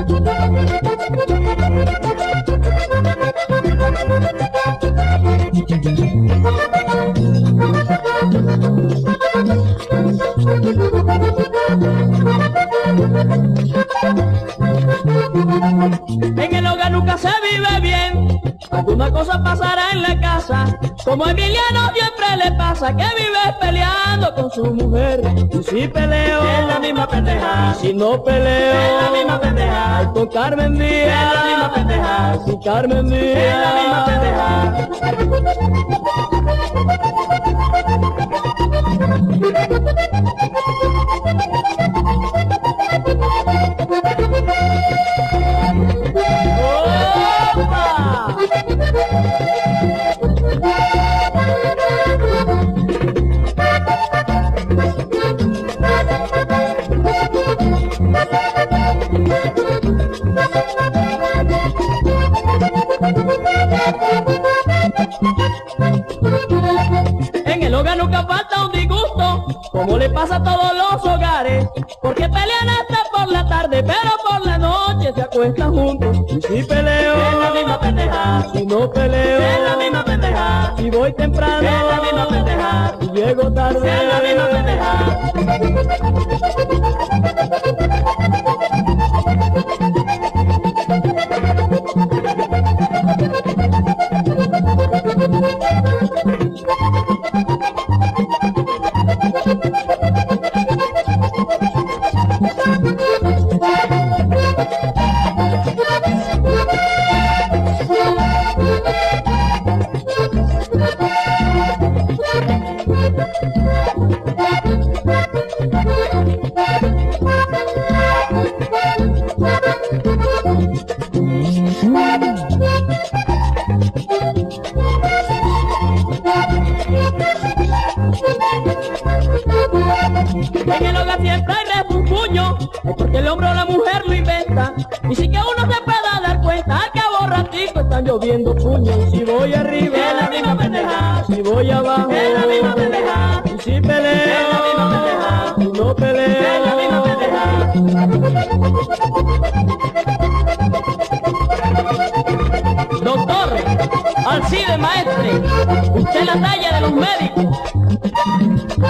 En el hogar nunca se vive bien, alguna cosa pasará en la casa, como a Emiliano siempre le pasa que vive peleando con su mujer. Y si peleo, es la misma pendeja, si no peleo, es la misma con Carmen mía, Es la misma pendeja. si Carmen mía, Es la misma pendeja. En el hogar nunca falta un disgusto, como le pasa a todos los hogares, porque pelean hasta por la tarde, pero por la noche se acuestan juntos. Y si peleo, Es la misma pendeja. si no peleo, Es la misma pendeja. si voy temprano, Es la misma pendeja. si llego tarde, Es la misma pendeja. En el hogar siempre hay refunfuño, porque el hombre o la mujer lo inventa. Y si que uno se pueda dar cuenta, al cabo ratico están lloviendo puños. Si voy arriba, Es la misma pendeja. si voy abajo, Es la misma pendeja. y si peleo, Es la misma pendeja. si no peleo, Es la misma pendeja. Doctor, Alcide Maestre, usted la talla de los médicos.